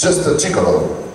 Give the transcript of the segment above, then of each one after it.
Just a Gigolo.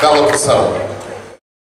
Bela pressão.